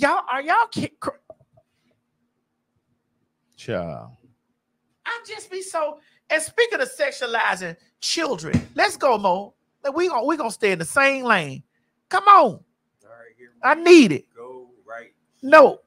y'all are y'all ki- cr- Child. I just be so. And speaking of sexualizing children, let's go, Mo. Like, We gonna we gonna stay in the same lane. Come on, All right, here I need it. go. Right. No,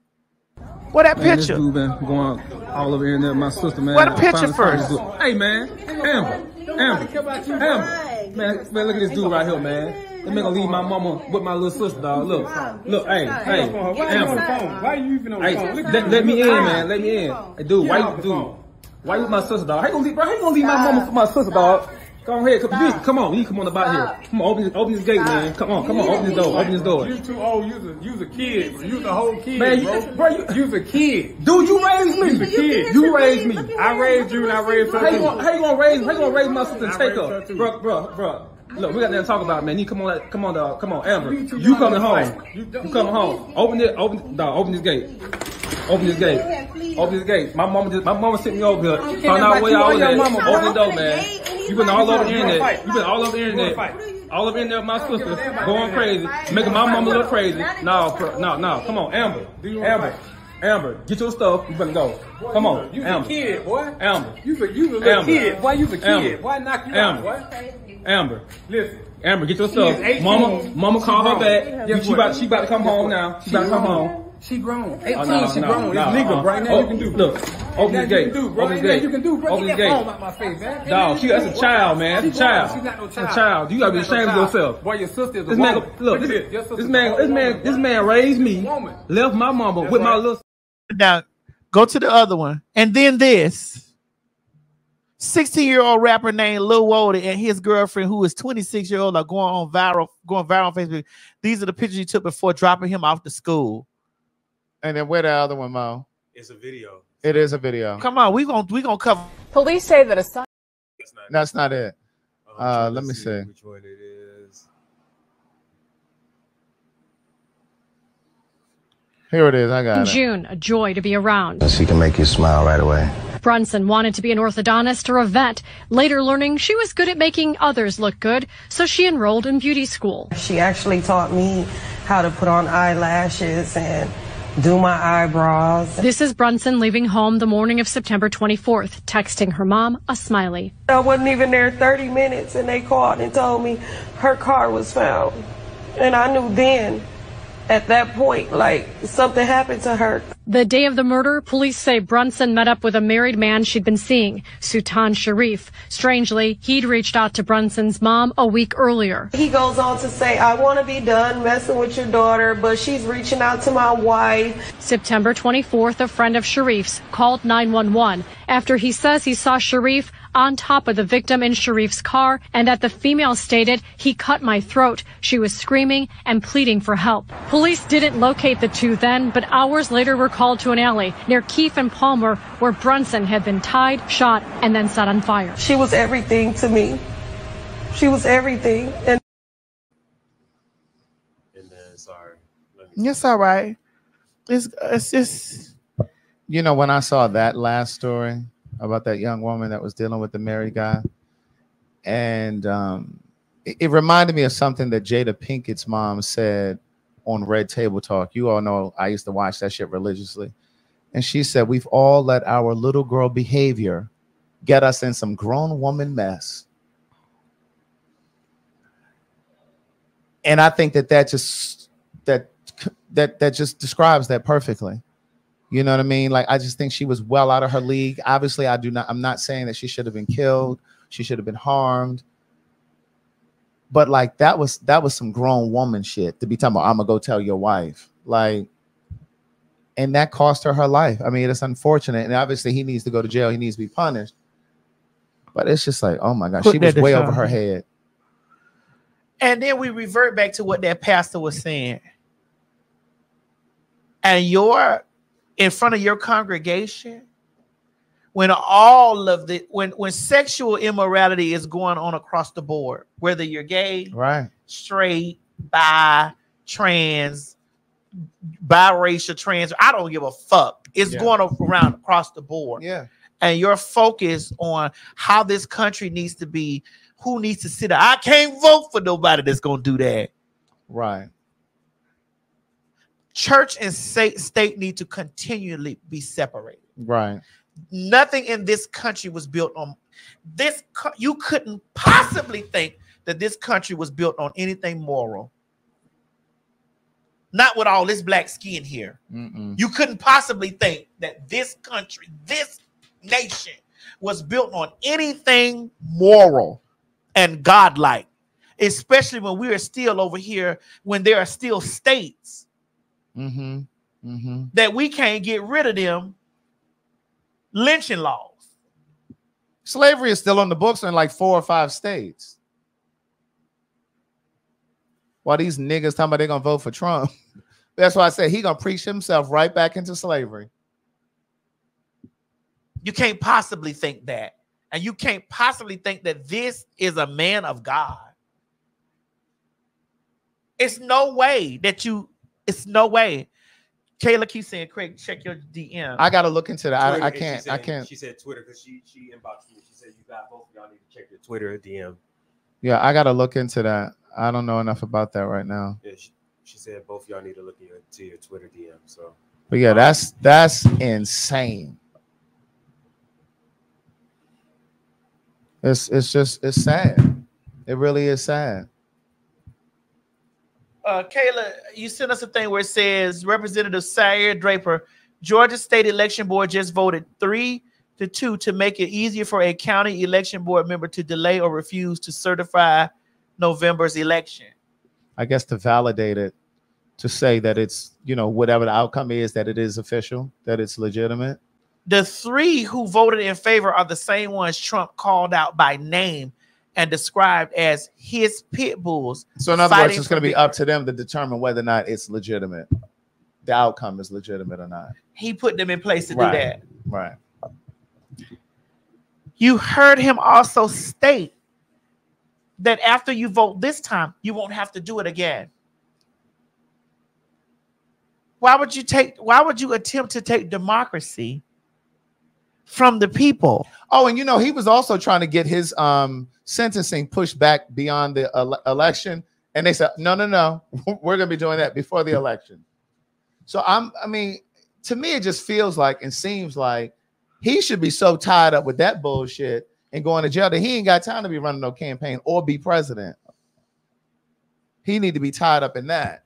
what that Man, this picture? dude been going all over here and there. My sister, man. What a picture first? Hey, man. Amber. Amber. Amber. Man, man, look at this dude right here, man. That man gonna leave my mama with my little sister, dog. Look. Look, hey, hey. Why you on the phone? Why you even on the Hey, phone? Look let, let me in, man. Let me in. Hey, dude, why you, dude? Why you with my sister, dog? How you gonna leave, bro? How you gonna leave my mama for my sister, dog? Come ahead, come, you, come on, you come on about here. Come on, open open this gate, man. Come on, come on, open this door, open this door. You too old. You's a, you's a kid. You's a whole kid, Man, you- bro. bro, you- you's a kid. Dude, you raised me. You's a kid. You raised me. I raised you and I raised her How you too. gonna, how you gonna raise, how you gonna raise my sister and take her? her. Bro, bro, bro. Look, we got nothing to talk about, man. You come on, come on, dog. Come on, Amber. You too You young coming home. You You coming home. Open it, open, dog, open this gate. Open this gate. Open this gate. My mama just, my mama sent me over here. Found out where y'all was your at. mama, Open the door, man. You been all over the internet. fight? You been all over the internet. All over the internet with my sister. Going crazy. Making my mama look crazy. No, no, no. Come on, Amber. You Amber. Amber, get your stuff. You better go. Come on, You's a Amber. kid, boy. Amber. You's a, you's a little Amber. kid. Why you's a kid? Amber. Why knock you Amber. out, boy? Amber. Listen. Amber, get your stuff. She is 18. Mama, mama, call her back. You- Guess She about, she about to come home now. She about to come home. She grown. 18, Oh, no, she no, grown. no, it's legal, uh-uh. Now Oh, you can do. Oh, look, open Now this you gate. can do, bro. Open this Now gate. you can do, bro. Open Get this that phone gate. out my face, man. Dog, she that's a child, man. That's a child. She's not no child. a child. You gotta be ashamed of yourself. Boy, your sister is a This man, woman. look, this, this man, this man, this man raised me, Woman. left my mama with my little. Now, go to the other one, and then this. 16 year old rapper named Lil Wody and his girlfriend, who is 26 year old, are going on viral, going viral on Facebook. These are the pictures he took before dropping him off to school. And then where the other one, Mo? It's a video. It is a video. Come on, we gonna we gonna cover. Police say that a son. It's not. That's not it. I'm Uh, let me see. Which one it is? Here it is. I In got it. June, a joy to be around. She can make you smile right away. Brunson wanted to be an orthodontist or a vet, later learning she was good at making others look good, so she enrolled in beauty school. She actually taught me how to put on eyelashes and do my eyebrows. This is Brunson leaving home the morning of September 24th, texting her mom a smiley. I wasn't even there 30 minutes and they called and told me her car was found. And I knew then, at that point, like something happened to her. The day of the murder, police say Brunson met up with a married man she'd been seeing, Sultan Sharif. Strangely, he'd reached out to Brunson's mom a week earlier. He goes on to say, I want to be done messing with your daughter, but she's reaching out to my wife. September 24th, a friend of Sharif's called 911 after he says he saw Sharif on top of the victim in Sharif's car and that the female stated, he cut my throat. She was screaming and pleading for help. Police didn't locate the two then, but hours later were called to an alley near Keefe and Palmer where Brunson had been tied, shot, and then set on fire. She was everything to me. She was everything. And And then sorry. Let me- It's all right. It's it's just You know, when I saw that last story about that young woman that was dealing with the married guy, and um, it, it reminded me of something that Jada Pinkett's mom said on Red Table Talk. You all know I used to watch that shit religiously. And she said, We've all let our little girl behavior get us in some grown woman mess. And I think that that just that that that just describes that perfectly. You know what I mean? Like I just think she was well out of her league. Obviously, I do not. I'm not saying that she should have been killed. She should have been harmed. But like that was that was some grown woman shit to be talking about. I'm gonna go tell your wife, like, and that cost her her life. I mean, it's unfortunate, and obviously he needs to go to jail. He needs to be punished. But it's just like, oh my god, Put she was way over her head. And then we revert back to what that pastor was saying. And you're in front of your congregation when all of the when when sexual immorality is going on across the board, whether you're gay, Right. straight, bi, trans, biracial, trans, I don't give a fuck. It's Yeah. going around across the board Yeah. and your focus on how this country needs to be, who needs to sit there. I can't vote for nobody that's gonna do that. Right. church and state, state need to continually be separated. Right. Nothing in this country was built on this. co- You couldn't possibly think that this country was built on anything moral. Not with all this black skin here. Mm-mm. You couldn't possibly think that this country, this nation, was built on anything moral and godlike, especially when we are still over here, when there are still states Mm-hmm. Mm-hmm. that we can't get rid of them lynching laws. Slavery is still on the books in like four or five states. While these niggas talking about they're gonna vote for Trump. That's why I said he gonna preach himself right back into slavery. You can't possibly think that. And you can't possibly think that this is a man of God. It's no way that you, it's no way. Kayla keeps saying, Craig, check your DM. I gotta look into that. Twitter, I, I can't. I can't. She said Twitter because she she inboxed me. She said you got both of y'all need to check your Twitter DM. Yeah, I gotta look into that. I don't know enough about that right now. Yeah, she, she said both y'all need to look into your Twitter DM. So But yeah, that's that's insane. It's it's just it's sad. It really is sad. Uh, Kayla, you sent us a thing where it says Representative Saira Draper, Georgia State Election Board just voted three to two to make it easier for a county election board member to delay or refuse to certify November's election. I guess to validate it, to say that it's you know whatever the outcome is, that it is official, that it's legitimate. The three who voted in favor are the same ones Trump called out by name and described as his pit bulls. So in other words, it's going to be up to them to determine whether or not it's legitimate. The outcome is legitimate or not. He put them in place to Right. do that. Right. You heard him also state that after you vote this time, you won't have to do it again. Why would you take why would you attempt to take democracy from the people? Oh, and you know, he was also trying to get his um sentencing pushed back beyond the ele- election. And they said, no, no, no, we're gonna be doing that before the election. So I'm, I mean, to me, it just feels like and seems like he should be so tied up with that bullshit and going to jail that he ain't got time to be running no campaign or be president. He need to be tied up in that.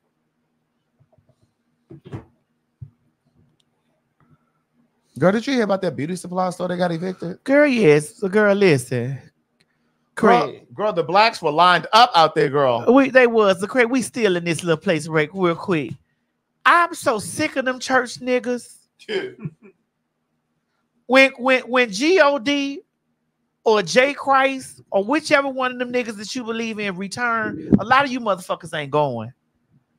Girl, did you hear about that beauty supply store that got evicted? Girl, yes. So girl, listen. Girl, Craig. girl, the blacks were lined up out there, girl. We they was the Craig. We still in this little place right real quick. I'm so sick of them church niggas. when when when God or J Christ or whichever one of them niggas that you believe in return, a lot of you motherfuckers ain't going.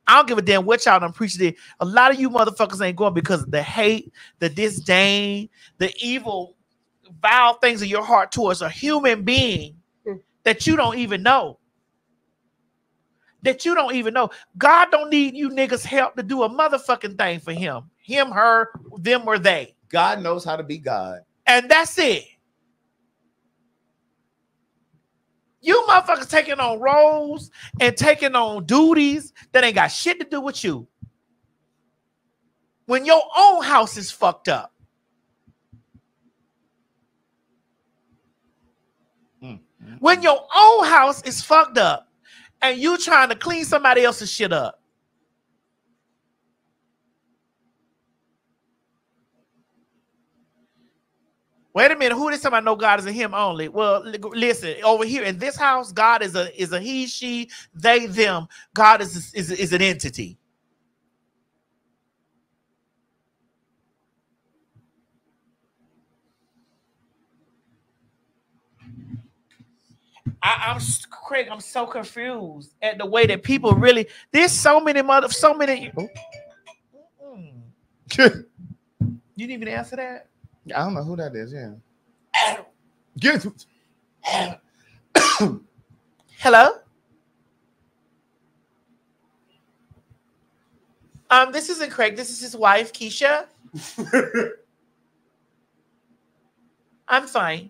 I don't give a damn what y'all done preached it. A lot of you motherfuckers ain't going because of the hate, the disdain, the evil, vile things in your heart towards a human being hmm. that you don't even know. That you don't even know. God don't need you niggas help to do a motherfucking thing for him. Him, her, them, or they. God knows how to be God. And that's it. You motherfuckers taking on roles and taking on duties that ain't got shit to do with you. When your own house is fucked up. Mm-hmm. When your own house is fucked up and you trying to clean somebody else's shit up. Wait a minute, who is somebody know God is a him only? Well, listen, over here in this house, God is a is a he, she, they, them. God is is, is an entity. I, I'm Craig. I'm so confused at the way that people really. There's so many mother, so many. Mm. You didn't even answer that. I don't know who that is. Yeah. Get Hello. Um, this isn't Craig. This is his wife, Keisha. I'm fine.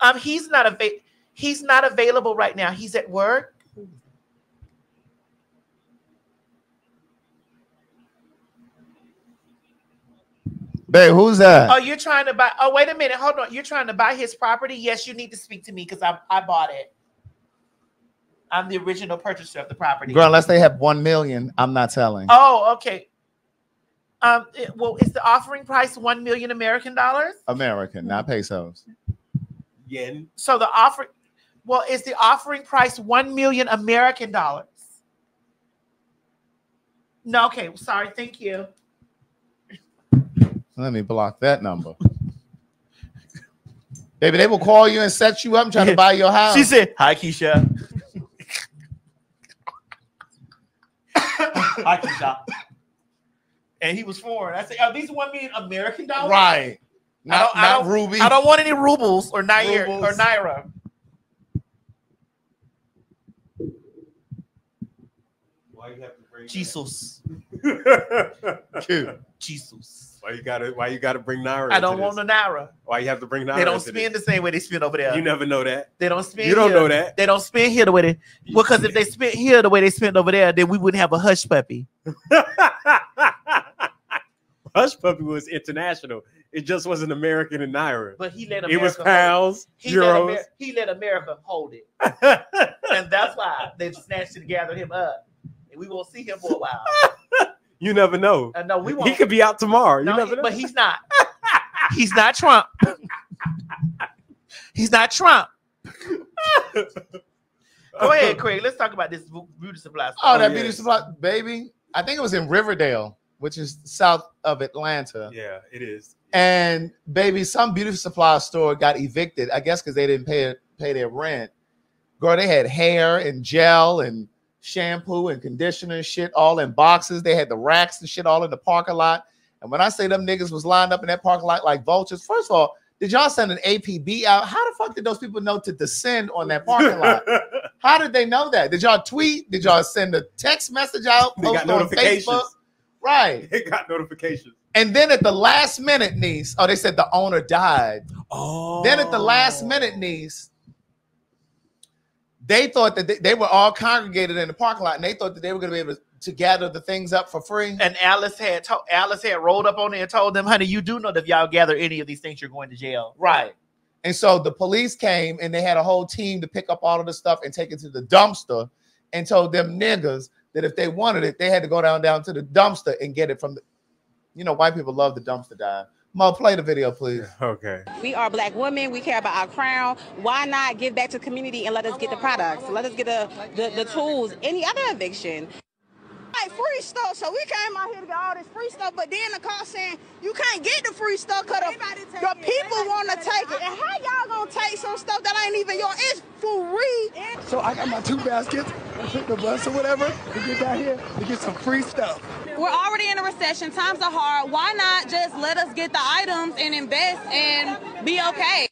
Um, he's not ava- he's not available right now. He's at work. Babe, who's that? Oh, you're trying to buy. Oh, wait a minute. Hold on. You're trying to buy his property? Yes, you need to speak to me because I I bought it. I'm the original purchaser of the property. Girl, unless they have one million, I'm not selling. Oh, okay. Um. it- well, is the offering price one million American dollars? American, not pesos. Yen. So the offering, well, is the offering price one million American dollars? No. Okay. Sorry. Thank you. Let me block that number. Baby, they will call you and set you up and try to buy your house. She said, "Hi, Keisha." Hi, Keisha. And he was foreign. I said, "Are these one million American dollars?" right. I Not, don't, I don't, Ruby. I don't want any rubles or naira or naira. Why you have to bring? Jesus, Jesus. Why you gotta? Why you gotta bring Naira? I don't want this? no naira. Why you have to bring Naira? They don't spend this? the same way they spend over there. You never know that. They don't spend. You don't here. know that. They don't spend here the way they. Well, because if they spent here the way they spent over there, then we wouldn't have a Hushpuppi. Hushpuppi was international. It just wasn't American and Naira. But he let It America. was hold it. pounds, He let, euros. Amer- he let America hold it, and that's why they snatched and gathered him up. And we won't see him for a while. you never know. Uh, no, we won't. He could be out tomorrow. You never he- know. but he's not. He's not Trump. he's not Trump. Go ahead, Craig. Let's talk about this beauty supply. store. Oh, that yeah. beauty supply, baby. I think it was in Riverdale, which is south of Atlanta. Yeah, it is. And baby, some beauty supply store got evicted. I guess because they didn't pay pay their rent. Girl, they had hair and gel and shampoo and conditioner and shit all in boxes. They had the racks and shit all in the parking lot. And when I say them niggas was lined up in that parking lot like vultures, first of all, did y'all send an APB out? How the fuck did those people know to descend on that parking lot? How did they know that? Did y'all tweet? Did y'all send a text message out? They got notifications. Facebook? Right. They got notifications. And then at the last minute, niece, oh, they said the owner died. Oh. Then at the last minute, niece, they thought that they, they were all congregated in the parking lot and they thought that they were going to be able to, gather the things up for free. And Alice had to- Alice had rolled up on there and told them, "Honey, you do know that if y'all gather any of these things, you're going to jail." Right. And so the police came and they had a whole team to pick up all of the stuff and take it to the dumpster and told them niggas that if they wanted it, they had to go down down to the dumpster and get it from the you know, white people love the dumpster dive. Mo, play the video, please. Okay. We are black women. We care about our crown. Why not give back to the community and let us get the products? Let us get the, the, the tools. Any other eviction. Like free stuff, so we came out here to get all this free stuff, but then the car saying you can't get the free stuff because the, the people want to take it. And how y'all gonna take some stuff that ain't even yours? It's free. So I got my two baskets. I took the bus or whatever to get down here to get some free stuff. We're already in a recession. Times are hard. Why not just let us get the items and invest and be okay?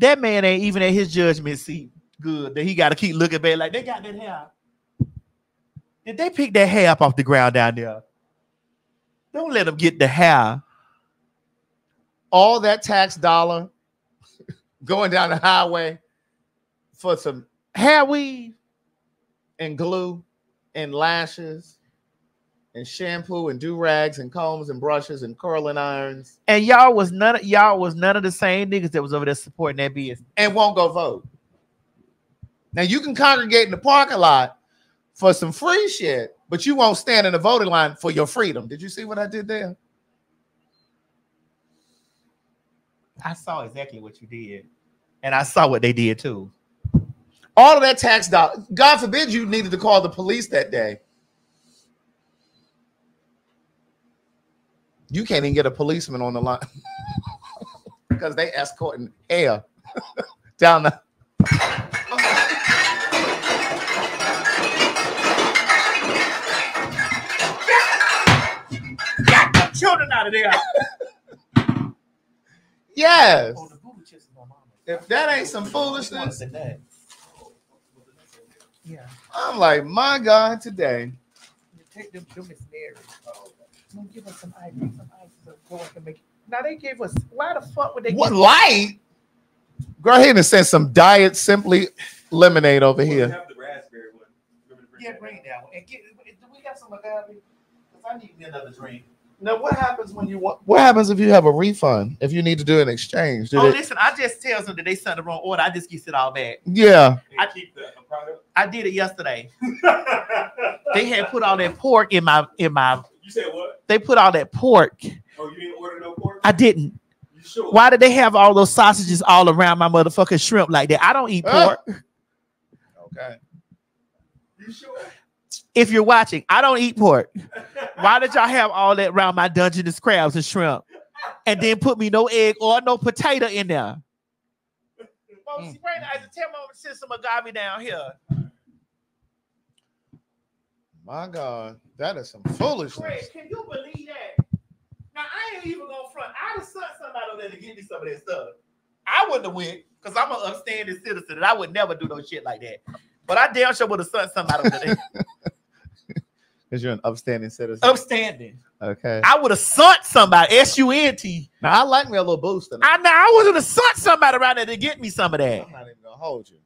That man ain't even at his judgment seat. Good that he got to keep looking back like they got that hair. Did they pick that hair up off the ground down there? Don't let them get the hair. All that tax dollar going down the highway for some hair weave. and glue and lashes and shampoo and do rags and combs and brushes and curling irons And y'all was none of y'all was none of the same niggas that was over there supporting that BS. and won't go vote. Now you can congregate in the parking lot for some free shit, but you won't stand in the voting line for your freedom. Did you see what I did there? I saw exactly what you did. And I saw what they did too. All of that tax dollar. God forbid you needed to call the police that day. You can't even get a policeman on the line because they escorting air down the. Got the children out of there. Yes. Oh, the booty chips is on mama. If that ain't some foolishness, Yeah. I'm like, my God, today. Take them, them is Mary. Don't give us some ice. Some ice so go can make it. Now they gave us. Why the fuck would they? What give- light? Go ahead and send some diet simply lemonade over We here. have the raspberry one. Bring Yeah, that bring that one. And get. Do we got some agave? Because I need me another drink. Now, what happens when you want? What happens if you have a refund? If you need to do an exchange? Do Oh, they- listen. I just tell them that they sent the wrong order. I just get it all back. yeah. And keep the product. I did it yesterday. They had put all that pork in my in my. You said what? They put all that pork. Oh, you didn't order no pork? I didn't. You sure? Why did they have all those sausages all around my motherfucking shrimp like that? I don't eat Huh? pork. Okay. You sure? If you're watching, I don't eat pork. Why did y'all have all that around my Dungeness crabs and shrimp, and then put me no egg or no potato in there? Well, see, right now, I just tell me to send down here. My God, that is some foolishness. Craig, can you believe that? Now I ain't even gonna front. I'd have sent somebody over there to give me some of that stuff. I wouldn't have went because I'm an upstanding citizen and I would never do no shit like that. But I damn sure would have sent somebody over there. Because you're an upstanding citizen. upstanding. okay. I would have sent somebody. S U N T. Now I like me a little boost. In. I know I would have sent somebody around there to get me some of that. I'm not even gonna hold you.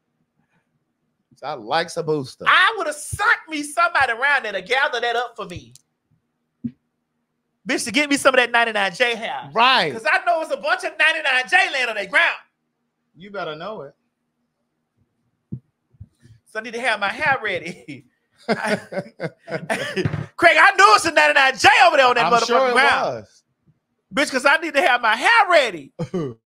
So I like a booster. I would have sucked me somebody around there to gather that up for me. Bitch, to get me some of that 99J hair. Right. Because I know it's a bunch of 99J laying on their ground. You better know it. So I need to have my hair ready. Craig, I know it's a 99J over there on that I'm motherfucking sure it ground. was. Bitch, because I need to have my hair ready.